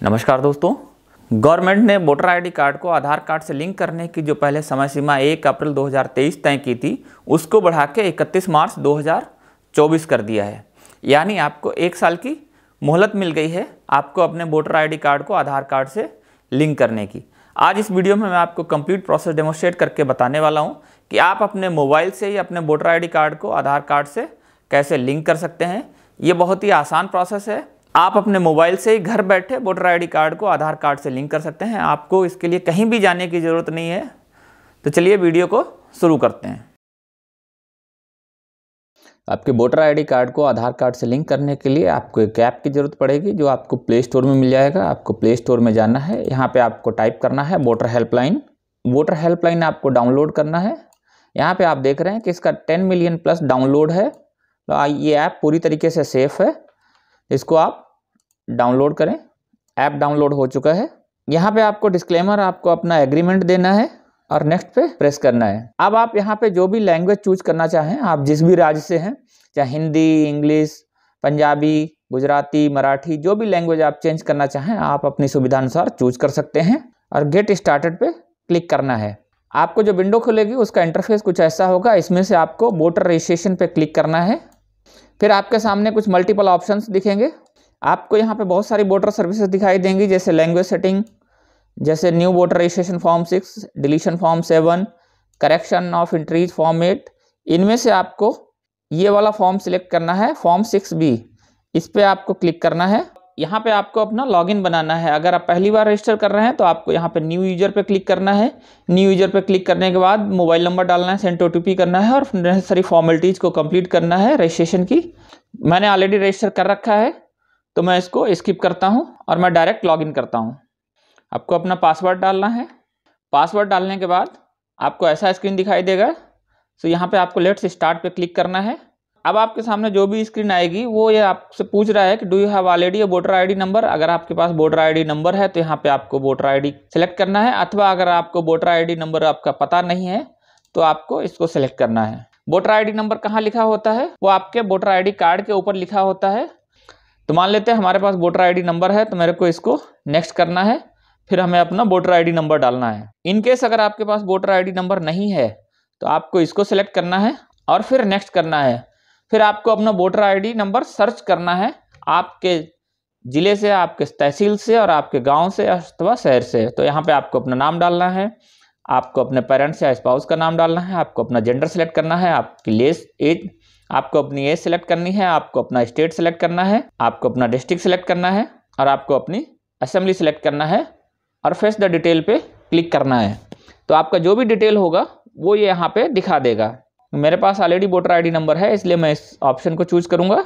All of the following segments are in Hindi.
नमस्कार दोस्तों। गवर्नमेंट ने वोटर आईडी कार्ड को आधार कार्ड से लिंक करने की जो पहले समय सीमा 1 अप्रैल 2023 तय की थी, उसको बढ़ा के 31 मार्च 2024 कर दिया है। यानी आपको एक साल की मोहलत मिल गई है आपको अपने वोटर आईडी कार्ड को आधार कार्ड से लिंक करने की। आज इस वीडियो में मैं आपको कंप्लीट प्रोसेस डेमोस्ट्रेट करके बताने वाला हूँ कि आप अपने मोबाइल से ही अपने वोटर आईडी कार्ड को आधार कार्ड से कैसे लिंक कर सकते हैं। ये बहुत ही आसान प्रोसेस है आप अपने मोबाइल से ही घर बैठे वोटर आईडी कार्ड को आधार कार्ड से लिंक कर सकते हैं। आपको इसके लिए कहीं भी जाने की ज़रूरत नहीं है। तो चलिए वीडियो को शुरू करते हैं। आपके वोटर आईडी कार्ड को आधार कार्ड से लिंक करने के लिए आपको एक ऐप की ज़रूरत पड़ेगी, जो आपको प्ले स्टोर में मिल जाएगा। आपको प्ले स्टोर में जाना है। यहाँ पे आपको टाइप करना है वोटर हेल्पलाइन। वोटर हेल्पलाइन आपको डाउनलोड करना है। यहाँ पे आप देख रहे हैं कि इसका टेन मिलियन प्लस डाउनलोड है। तो ये ऐप पूरी तरीके से सेफ़ है। इसको आप डाउनलोड करें। ऐप डाउनलोड हो चुका है। यहाँ पे आपको डिस्क्लेमर आपको अपना एग्रीमेंट देना है और नेक्स्ट पे प्रेस करना है। अब आप यहाँ पे जो भी लैंग्वेज चूज़ करना चाहें, आप जिस भी राज्य से हैं, चाहे हिंदी, इंग्लिश, पंजाबी, गुजराती, मराठी, जो भी लैंग्वेज आप चेंज करना चाहें, आप अपनी सुविधा अनुसार चूज़ कर सकते हैं और गेट स्टार्टेड पे क्लिक करना है। आपको जो विंडो खुलेगी, उसका इंटरफेस कुछ ऐसा होगा, इसमें से आपको वोटर रजिस्ट्रेशन पे क्लिक करना है। फिर आपके सामने कुछ मल्टीपल ऑप्शंस दिखेंगे। आपको यहाँ पे बहुत सारी वोटर सर्विसेज़ दिखाई देंगी, जैसे लैंग्वेज सेटिंग जैसे new voter registration form six deletion form seven correction of entries form eight इनमें से आपको ये वाला फॉर्म सिलेक्ट करना है फॉर्म सिक्स बी इस पर आपको क्लिक करना है। यहाँ पे आपको अपना लॉगिन बनाना है। अगर आप पहली बार रजिस्टर कर रहे हैं तो आपको यहाँ पे न्यू यूज़र पे क्लिक करना है। न्यू यूज़र पे क्लिक करने के बाद मोबाइल नंबर डालना है सेंट ओ करना है और नेसेसरी फॉर्मेलिटीज़ को कंप्लीट करना है रजिस्ट्रेशन की। मैंने ऑलरेडी रजिस्टर कर रखा है तो मैं इसको स्किप करता हूँ और मैं डायरेक्ट लॉगिन करता हूँ। आपको अपना पासवर्ड डालना है। पासवर्ड डालने के बाद आपको ऐसा स्क्रीन दिखाई देगा। तो यहाँ पर आपको लेट्स स्टार्ट पर क्लिक करना है। अब आपके सामने जो भी स्क्रीन आएगी, वो ये आपसे पूछ रहा है कि do you have already voter ID number अगर आपके पास वोटर आईडी नंबर है तो यहाँ पे आपको वोटर आईडी सेलेक्ट करना है, अथवा अगर आपको वोटर आईडी नंबर आपका पता नहीं है तो आपको इसको सेलेक्ट करना है। वोटर आईडी नंबर कहाँ लिखा होता है? वो आपके वोटर आईडी कार्ड के ऊपर लिखा होता है। तो मान लेते हैं हमारे पास वोटर आईडी नंबर है तो मेरे को इसको नेक्स्ट करना है, फिर हमें अपना वोटर आईडी नंबर डालना है। इनकेस अगर आपके पास वोटर आईडी नंबर नहीं है तो आपको इसको सेलेक्ट करना है, और फिर नेक्स्ट करना है। फिर आपको अपना वोटर आईडी नंबर सर्च करना है आपके ज़िले से, आपके तहसील से और आपके गाँव से अथवा शहर से। तो यहाँ पे आपको अपना नाम डालना है, आपको अपने पेरेंट्स या स्पाउस का नाम डालना है, आपको अपना जेंडर सेलेक्ट करना है, आपकी लेस एज, आपको अपनी एज सेलेक्ट करनी है, आपको अपना स्टेट सेलेक्ट करना है, आपको अपना डिस्ट्रिक्ट सेलेक्ट करना है और आपको अपनी असेंबली सेलेक्ट करना है और फेस द डिटेल पे क्लिक करना है। तो आपका जो भी डिटेल होगा, वो ये यहाँ पे दिखा देगा। मेरे पास ऑलरेडी वोटर आईडी नंबर है, इसलिए मैं इस ऑप्शन को चूज़ करूँगा।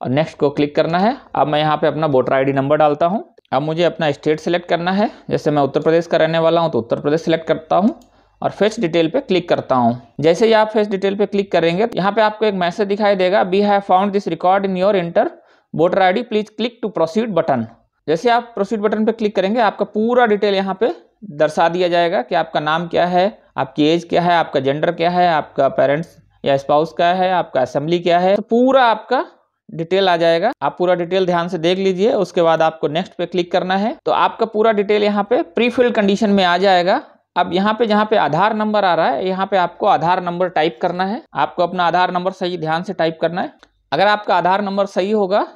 और नेक्स्ट को क्लिक करना है। अब मैं यहाँ पे अपना वोटर आईडी नंबर डालता हूँ। अब मुझे अपना स्टेट सेलेक्ट करना है। जैसे मैं उत्तर प्रदेश का रहने वाला हूँ तो उत्तर प्रदेश सेलेक्ट करता हूँ। और फेस डिटेल पे क्लिक करता हूँ। जैसे ही आप फेस डिटेल पे क्लिक करेंगे यहाँ पे आपको एक मैसेज दिखाई देगा we have found this record in your enter voter ID please click to proceed button जैसे आप प्रोसीड बटन पे क्लिक करेंगे, आपका पूरा डिटेल यहाँ पे दर्शा दिया जाएगा कि आपका नाम क्या है आपकी एज क्या है, आपका जेंडर क्या है, आपका पेरेंट्स या स्पाउस क्या है, आपका असेंबली क्या है तो पूरा आपका डिटेल आ जाएगा। आप पूरा डिटेल ध्यान से देख लीजिए, उसके बाद आपको नेक्स्ट पे क्लिक करना है। तो आपका पूरा डिटेल यहाँ पे प्री फिल्ड कंडीशन में आ जाएगा। अब यहाँ पे जहाँ पे आधार नंबर आ रहा है, यहाँ पे आपको आधार नंबर टाइप करना है। आपको अपना आधार नंबर सही ध्यान से टाइप करना है। अगर आपका आधार नंबर सही होगा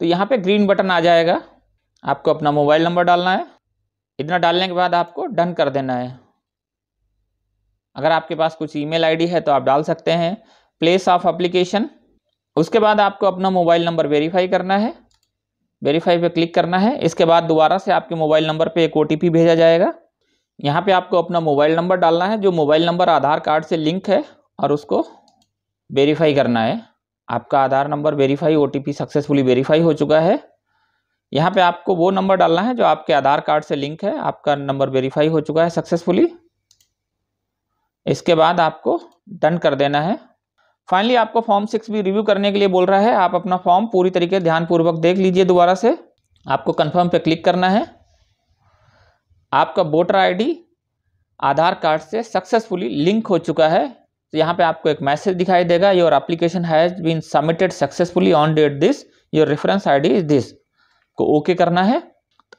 तो यहाँ पे ग्रीन बटन आ जाएगा। आपको अपना मोबाइल नंबर डालना है। इतना डालने के बाद आपको डन कर देना है। अगर आपके पास कुछ ईमेल आईडी है तो आप डाल सकते हैं प्लेस ऑफ़ एप्लीकेशन। उसके बाद आपको अपना मोबाइल नंबर वेरीफाई करना है। वेरीफाई पे क्लिक करना है। इसके बाद दोबारा से आपके मोबाइल नंबर पे एक ओटीपी भेजा जाएगा। यहाँ पे आपको अपना मोबाइल नंबर डालना है। जो मोबाइल नंबर आधार कार्ड से लिंक है और उसको वेरीफाई करना है। आपका Aadhaar number verify, OTP successfully verify हो चुका है। यहाँ पे आपको वो नंबर डालना है जो आपके आधार कार्ड से लिंक है। आपका नंबर वेरीफाई हो चुका है सक्सेसफुली। इसके बाद आपको डन कर देना है। फाइनली आपको फॉर्म सिक्स भी रिव्यू करने के लिए बोल रहा है। आप अपना फॉर्म पूरी तरीके ध्यानपूर्वक देख लीजिए दोबारा से। आपको कन्फर्म पे क्लिक करना है। आपका वोटर आईडी आधार कार्ड से सक्सेसफुली लिंक हो चुका है। तो यहाँ पे आपको एक मैसेज दिखाई देगा your application has been submitted successfully on date this your reference ID is this को ओके करना है।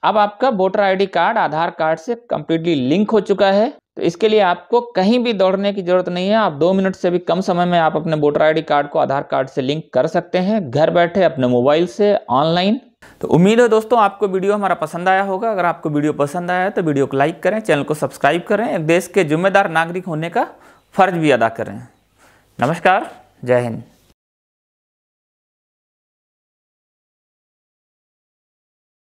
अब आपका voter ID card, Aadhaar card से कम्प्लीटली लिंक हो चुका है। तो इसके लिए आपको कहीं भी दौड़ने की ज़रूरत नहीं है। आप दो मिनट से भी कम समय में आप अपने वोटर आईडी कार्ड को आधार कार्ड से लिंक कर सकते हैं। घर बैठे अपने मोबाइल से, ऑनलाइन। तो उम्मीद है दोस्तों आपको वीडियो हमारा पसंद आया होगा। अगर आपको वीडियो पसंद आया है तो वीडियो को लाइक करें, चैनल को सब्सक्राइब करें। एक देश के जिम्मेदार नागरिक होने का फ़र्ज़ भी अदा करें। नमस्कार, जय हिंद।